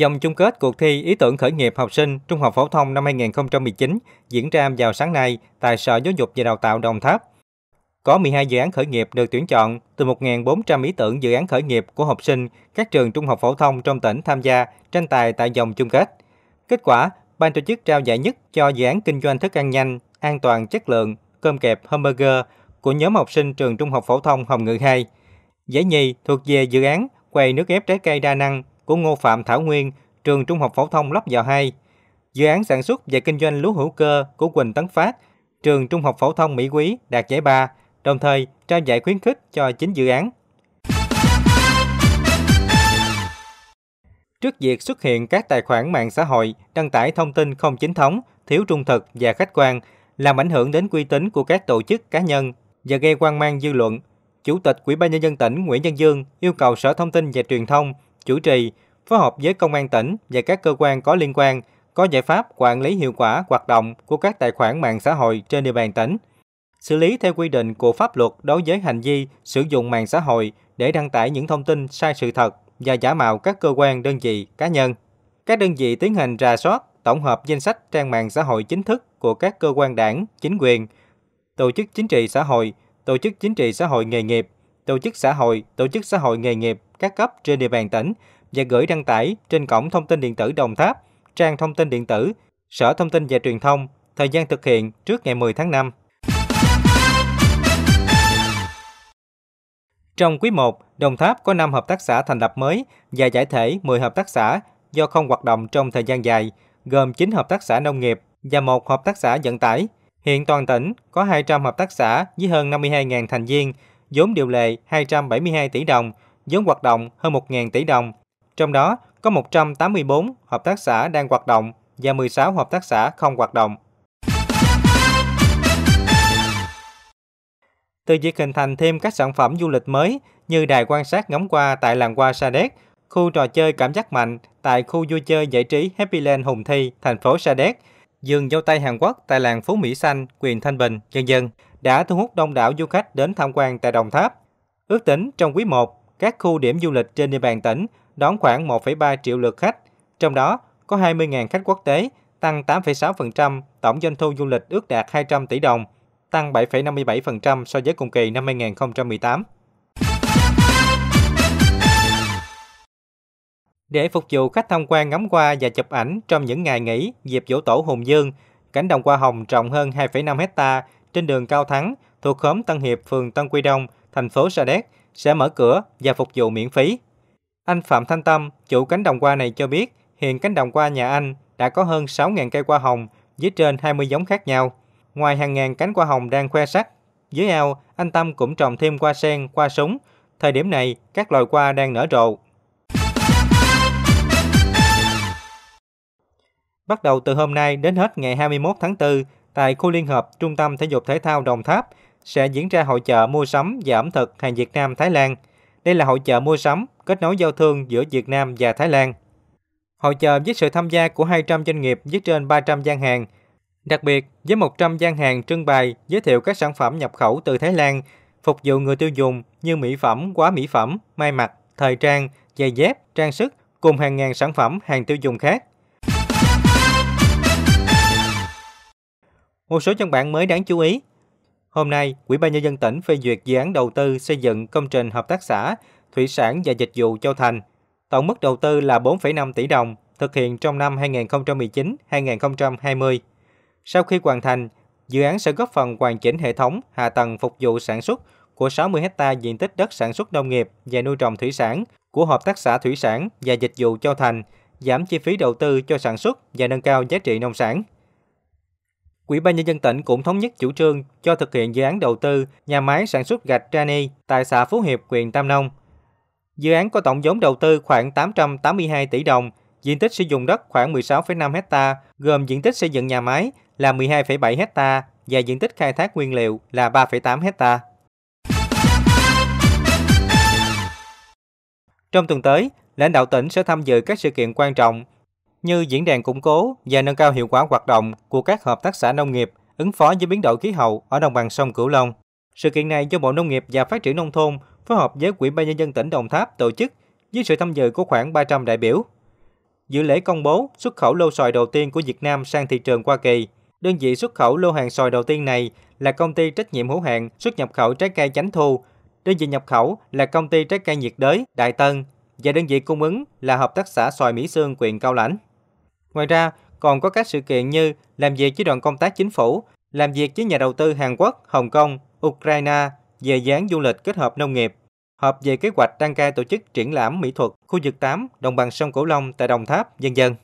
Dòng chung kết cuộc thi ý tưởng khởi nghiệp học sinh Trung học phổ thông năm 2019 diễn ra vào sáng nay tại Sở Giáo dục và Đào tạo Đồng Tháp. Có 12 dự án khởi nghiệp được tuyển chọn từ 1.400 ý tưởng dự án khởi nghiệp của học sinh các trường trung học phổ thông trong tỉnh tham gia tranh tài tại vòng chung kết. Kết quả, ban tổ chức trao giải nhất cho dự án kinh doanh thức ăn nhanh, an toàn chất lượng, cơm kẹp hamburger của nhóm học sinh trường trung học phổ thông Hồng Ngự 2. Giải nhì thuộc về dự án quầy nước ép trái cây đa năng của Ngô Phạm Thảo Nguyên, trường Trung học phổ thông Lấp Giò 2. Dự án sản xuất và kinh doanh lúa hữu cơ của Quỳnh Tấn Phát, trường Trung học phổ thông Mỹ Quý đạt giải 3, đồng thời trao giải khuyến khích cho 9 dự án. Trước việc xuất hiện các tài khoản mạng xã hội đăng tải thông tin không chính thống, thiếu trung thực và khách quan, làm ảnh hưởng đến uy tín của các tổ chức cá nhân và gây quan mang dư luận, Chủ tịch Ủy ban nhân dân tỉnh Nguyễn Văn Dương yêu cầu Sở Thông tin và Truyền thông chủ trì phối hợp với công an tỉnh và các cơ quan có liên quan có giải pháp quản lý hiệu quả hoạt động của các tài khoản mạng xã hội trên địa bàn tỉnh, xử lý theo quy định của pháp luật đối với hành vi sử dụng mạng xã hội để đăng tải những thông tin sai sự thật và giả mạo các cơ quan đơn vị cá nhân. Các đơn vị tiến hành rà soát, tổng hợp danh sách trang mạng xã hội chính thức của các cơ quan đảng, chính quyền, tổ chức chính trị xã hội, tổ chức chính trị xã hội nghề nghiệp, tổ chức xã hội, tổ chức xã hội nghề nghiệp các cấp trên địa bàn tỉnh và gửi đăng tải trên cổng thông tin điện tử Đồng Tháp, trang thông tin điện tử, Sở Thông tin và Truyền thông, thời gian thực hiện trước ngày 10 tháng 5. Trong quý 1, Đồng Tháp có 5 hợp tác xã thành lập mới và giải thể 10 hợp tác xã do không hoạt động trong thời gian dài, gồm 9 hợp tác xã nông nghiệp và một hợp tác xã vận tải. Hiện toàn tỉnh có 200 hợp tác xã với hơn 52.000 thành viên, vốn điều lệ 272 tỷ đồng, vốn hoạt động hơn 1.000 tỷ đồng. Trong đó có 184 hợp tác xã đang hoạt động và 16 hợp tác xã không hoạt động. Từ việc hình thành thêm các sản phẩm du lịch mới như đài quan sát ngắm qua tại làng qua Sa Đéc, khu trò chơi cảm giác mạnh tại khu vui chơi giải trí Happyland Hùng Thi, thành phố Sa Đéc, dừng dâu tây Hàn Quốc tại làng Phú Mỹ Xanh, quyền Thanh Bình, dân dân đã thu hút đông đảo du khách đến tham quan tại Đồng Tháp. Ước tính trong quý 1, các khu điểm du lịch trên địa bàn tỉnh đón khoảng 1,3 triệu lượt khách, trong đó có 20.000 khách quốc tế, tăng 8,6%, tổng doanh thu du lịch ước đạt 200 tỷ đồng, tăng 7,57% so với cùng kỳ năm 2018. Để phục vụ khách tham quan ngắm qua và chụp ảnh trong những ngày nghỉ dịp dỗ tổ Hùng Dương, cánh đồng hoa hồng rộng hơn 2,5 hecta trên đường Cao Thắng thuộc khóm Tân Hiệp, phường Tân Quy Đông, thành phố Sa Đéc sẽ mở cửa và phục vụ miễn phí. Anh Phạm Thanh Tâm, chủ cánh đồng hoa này cho biết, hiện cánh đồng hoa nhà anh đã có hơn 6.000 cây hoa hồng với trên 20 giống khác nhau. Ngoài hàng ngàn cánh hoa hồng đang khoe sắc, dưới ao, anh Tâm cũng trồng thêm hoa sen, hoa súng. Thời điểm này, các loài hoa đang nở rộ. Bắt đầu từ hôm nay đến hết ngày 21 tháng 4, tại khu liên hợp Trung tâm Thể dục Thể thao Đồng Tháp sẽ diễn ra hội chợ mua sắm và ẩm thực hàng Việt Nam Thái Lan. Đây là hội chợ mua sắm kết nối giao thương giữa Việt Nam và Thái Lan. Hội chợ với sự tham gia của 200 doanh nghiệp với trên 300 gian hàng. Đặc biệt, với 100 gian hàng trưng bày giới thiệu các sản phẩm nhập khẩu từ Thái Lan, phục vụ người tiêu dùng như mỹ phẩm, quá mỹ phẩm, may mặc, thời trang, giày dép, trang sức cùng hàng ngàn sản phẩm hàng tiêu dùng khác. Một số văn bản mới đáng chú ý. Hôm nay, Ủy ban nhân dân tỉnh phê duyệt dự án đầu tư xây dựng công trình hợp tác xã thủy sản và dịch vụ Châu Thành. Tổng mức đầu tư là 4,5 tỷ đồng, thực hiện trong năm 2019-2020. Sau khi hoàn thành, dự án sẽ góp phần hoàn chỉnh hệ thống hạ tầng phục vụ sản xuất của 60 hecta diện tích đất sản xuất nông nghiệp và nuôi trồng thủy sản của Hợp tác xã Thủy sản và Dịch vụ Châu Thành, giảm chi phí đầu tư cho sản xuất và nâng cao giá trị nông sản. Ủy ban nhân dân tỉnh cũng thống nhất chủ trương cho thực hiện dự án đầu tư nhà máy sản xuất gạch Trani tại xã Phú Hiệp, huyện Tam Nông. Dự án có tổng vốn đầu tư khoảng 882 tỷ đồng, diện tích sử dụng đất khoảng 16,5 hecta, gồm diện tích xây dựng nhà máy là 12,7 hecta và diện tích khai thác nguyên liệu là 3,8 hecta. Trong tuần tới, lãnh đạo tỉnh sẽ tham dự các sự kiện quan trọng như diễn đàn củng cố và nâng cao hiệu quả hoạt động của các hợp tác xã nông nghiệp ứng phó với biến đổi khí hậu ở đồng bằng sông Cửu Long. Sự kiện này do Bộ Nông nghiệp và Phát triển Nông thôn phối hợp với Quỹ ban Nhân dân tỉnh Đồng Tháp tổ chức với sự tham dự của khoảng 300 đại biểu. dự lễ công bố xuất khẩu lô xoài đầu tiên của Việt Nam sang thị trường Hoa Kỳ. Đơn vị xuất khẩu lô hàng xoài đầu tiên này là công ty trách nhiệm hữu hạn xuất nhập khẩu trái cây Chánh Thu. Đơn vị nhập khẩu là công ty trái cây nhiệt đới Đại Tân và đơn vị cung ứng là hợp tác xã xoài Mỹ Sương huyện Cao Lãnh. Ngoài ra, còn có các sự kiện như làm việc với đoàn công tác chính phủ, làm việc với nhà đầu tư Hàn Quốc, Hồng Kông, Ukraine về dán du lịch kết hợp nông nghiệp, họp về kế hoạch đăng cai tổ chức triển lãm mỹ thuật khu vực 8 đồng bằng sông Cửu Long tại Đồng Tháp, dân dân.